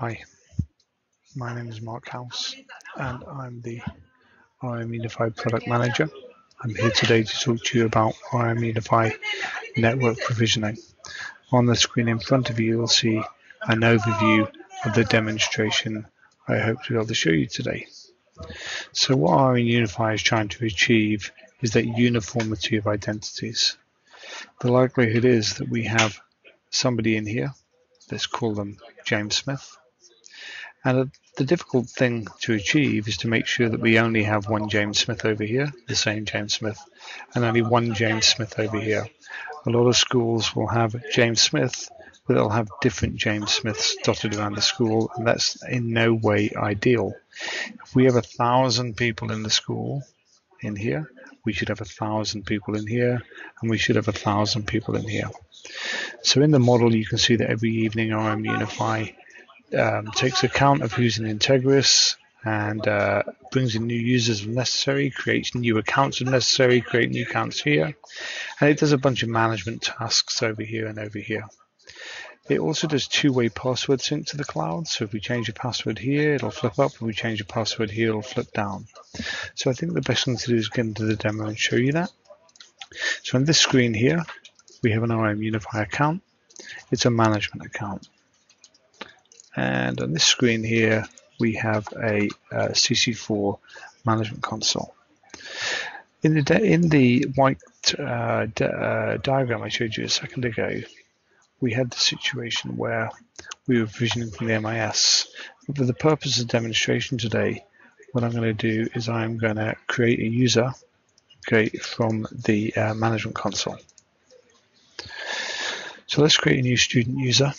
Hi, my name is Mark House and I'm the RM Unify Product Manager. I'm here today to talk to you about RM Unify Network Provisioning. On the screen in front of you, you'll see an overview of the demonstration I hope to be able to show you today. So what RM Unify is trying to achieve is that uniformity of identities. The likelihood is that we have somebody in here, let's call them James Smith, and the difficult thing to achieve is to make sure that we only have one James Smith over here, the same James Smith, and only one James Smith over here. A lot of schools will have James Smith, but they'll have different James Smiths dotted around the school, and that's in no way ideal. If we have a thousand people in the school in here, we should have a thousand people in here, and we should have a thousand people in here. So in the model, you can see that every evening RM Unify um, takes account of who's in Integris and uh, brings in new users if necessary, creates new accounts if necessary, create new accounts here, and it does a bunch of management tasks over here and over here. It also does two-way password sync to the cloud. So if we change a password here, it'll flip up. If we change a password here, it'll flip down. So I think the best thing to do is get into the demo and show you that. So on this screen here, we have an RM Unify account. It's a management account. And on this screen here, we have a, a CC4 management console. In the, in the white uh, uh, diagram I showed you a second ago, we had the situation where we were provisioning from the MIS. But for the purpose of demonstration today, what I'm going to do is I'm going to create a user okay, from the uh, management console. So let's create a new student user.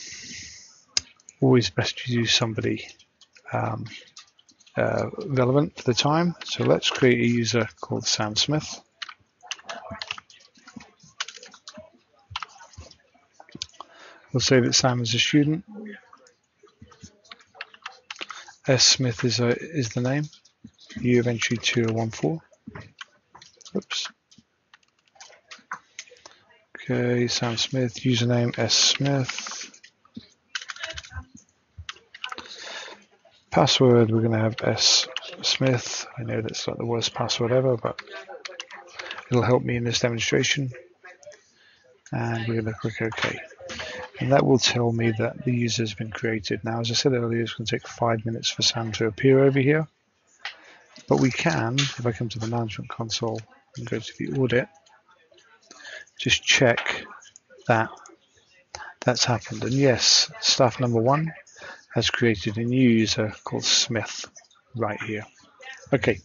Always best to use somebody um, uh, relevant for the time. So let's create a user called Sam Smith. We'll say that Sam is a student. S Smith is a is the name. U of entry 2014. Oops. Okay, Sam Smith, username S Smith. Password, we're going to have S Smith. I know that's not the worst password ever, but it'll help me in this demonstration. And we're going to click OK and that will tell me that the user has been created. Now, as I said earlier, it's going to take five minutes for Sam to appear over here, but we can, if I come to the management console and go to the audit, just check that that's happened. And yes, staff number one has created a new user called Smith right here. Okay,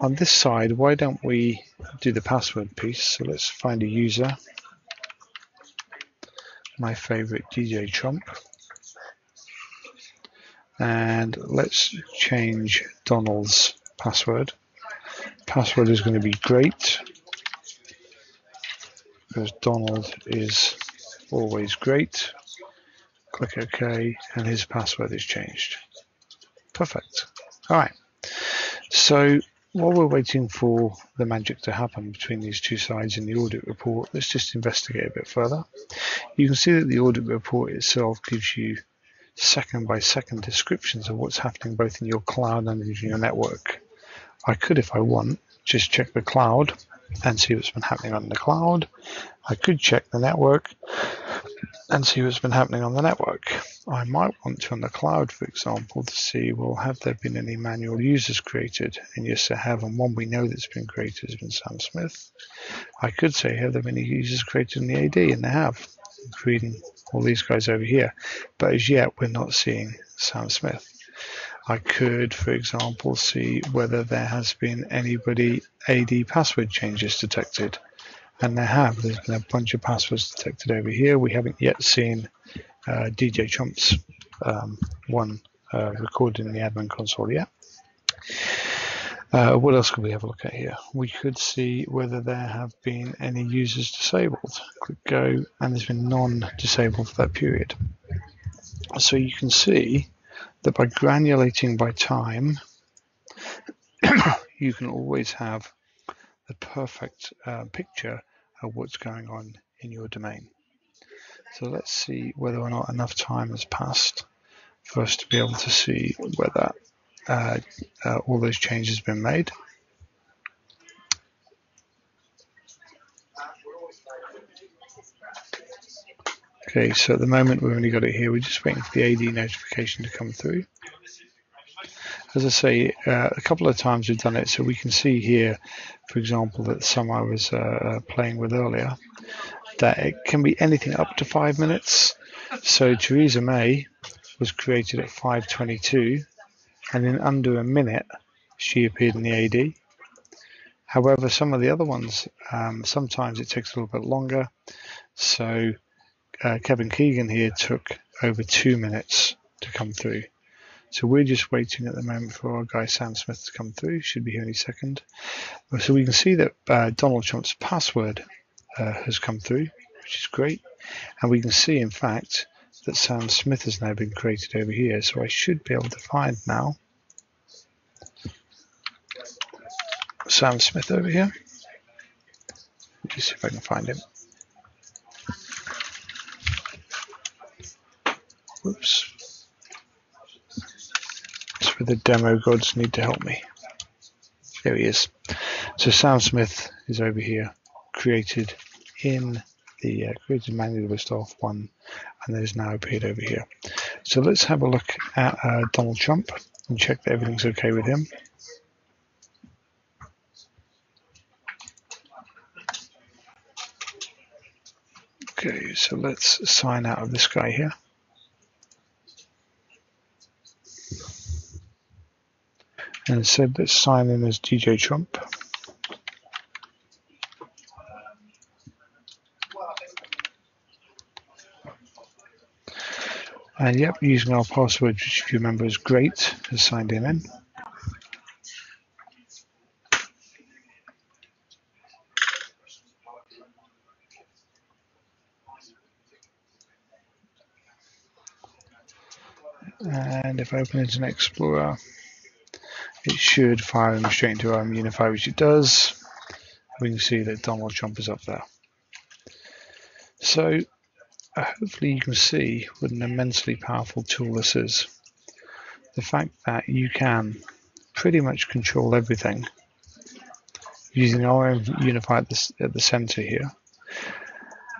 on this side, why don't we do the password piece? So let's find a user my favorite DJ Trump. And let's change Donald's password. Password is going to be great because Donald is always great. Click OK and his password is changed. Perfect. All right. So while we're waiting for the magic to happen between these two sides in the audit report, let's just investigate a bit further. You can see that the audit report itself gives you second by second descriptions of what's happening both in your cloud and in your network. I could, if I want, just check the cloud and see what's been happening on the cloud. I could check the network and see what's been happening on the network. I might want to on the cloud, for example, to see, well, have there been any manual users created? And yes, there have, and one we know that's been created has been Sam Smith. I could say, have there been any users created in the AD? And they have, including all these guys over here. But as yet, we're not seeing Sam Smith. I could, for example, see whether there has been anybody AD password changes detected and they have. There's been a bunch of passwords detected over here. We haven't yet seen uh, DJ Trump's um, one uh, recorded in the admin console yet. Uh, what else could we have a look at here? We could see whether there have been any users disabled. Click go, and there's been none disabled for that period. So you can see that by granulating by time, you can always have the perfect uh, picture of what's going on in your domain. So let's see whether or not enough time has passed for us to be able to see whether uh, uh, all those changes have been made. Okay, so at the moment we've only got it here. We're just waiting for the AD notification to come through. As I say, uh, a couple of times we've done it, so we can see here, for example, that some I was uh, uh, playing with earlier, that it can be anything up to five minutes. So Theresa May was created at 5.22, and in under a minute, she appeared in the AD. However, some of the other ones, um, sometimes it takes a little bit longer. So uh, Kevin Keegan here took over two minutes to come through. So we're just waiting at the moment for our guy Sam Smith to come through. Should be here any second. So we can see that uh, Donald Trump's password uh, has come through, which is great. And we can see, in fact, that Sam Smith has now been created over here. So I should be able to find now Sam Smith over here. Let me see if I can find him. Whoops. The demo gods need to help me. There he is. So Sam Smith is over here, created in the uh, created manually with staff one, and there's now appeared over here. So let's have a look at uh, Donald Trump and check that everything's okay with him. Okay, so let's sign out of this guy here. And said let's sign in as DJ Trump. And yep, using our password, which if you remember is great, has signed him in. And if I open Internet Explorer, it should fire them straight into RM Unify, which it does. We can see that Donald Trump is up there. So uh, hopefully you can see what an immensely powerful tool this is. The fact that you can pretty much control everything using RM Unify at the, at the center here.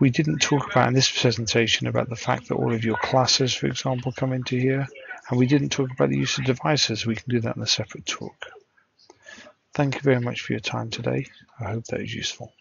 We didn't talk about in this presentation about the fact that all of your classes, for example, come into here. And we didn't talk about the use of devices. We can do that in a separate talk. Thank you very much for your time today. I hope that is useful.